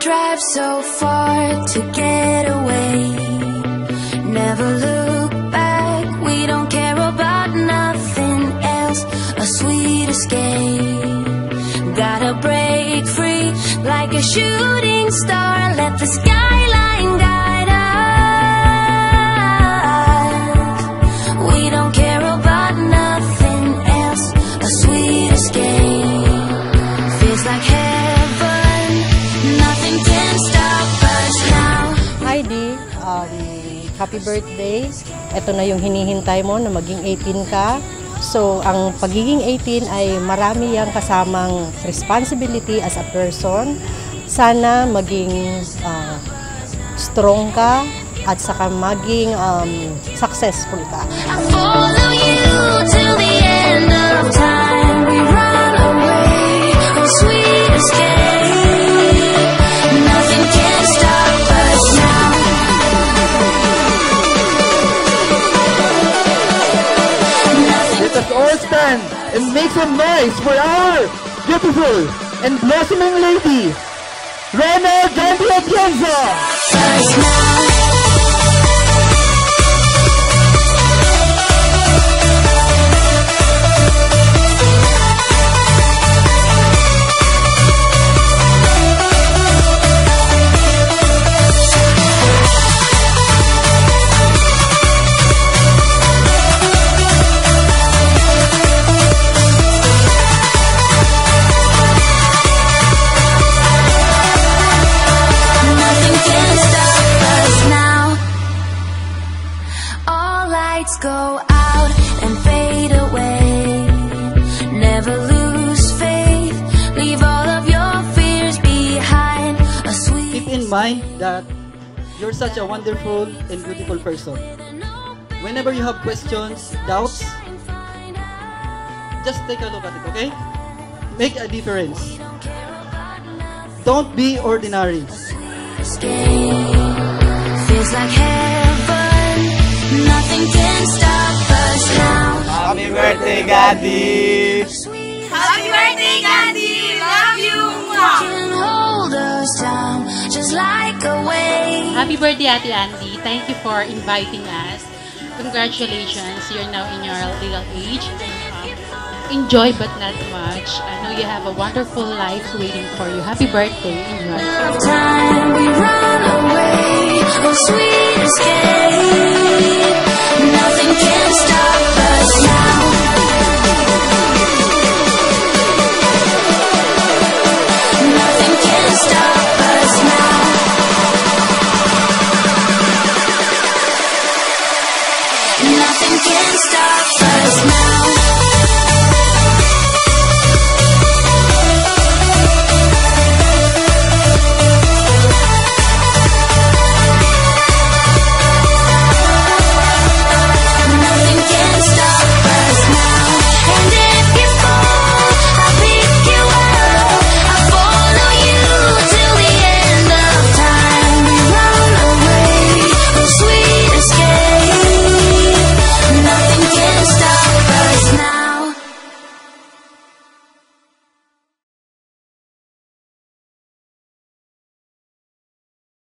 drive so far to get away. Never look back, we don't care about nothing else. A sweet escape. Gotta break free like a shooting star. Let the skyline guide um, happy birthday. Ito na yung hinihintay mo na maging 18 ka. So, ang pagiging 18 ay marami yang kasamang responsibility as a person. Sana maging ah, strong ka at saka maging um, successful ka. I stand and make some noise for our beautiful and blossoming lady, Rena Gandhi Atienza. Go out and fade away. Never lose faith. Leave all of your fears behind. Keep in mind that you're such a wonderful and beautiful person. Whenever you have questions, doubts, just take a look at it, okay? Make a difference. Don't be ordinary. Birthday, Gandhi! Happy birthday, Gandhi! Love you! Can hold us down just like a wave. Happy birthday, Ate Andy. Thank you for inviting us. Congratulations, you're now in your legal age. Um, enjoy, but not much. I know you have a wonderful life waiting for you. Happy birthday. Enjoy. Stop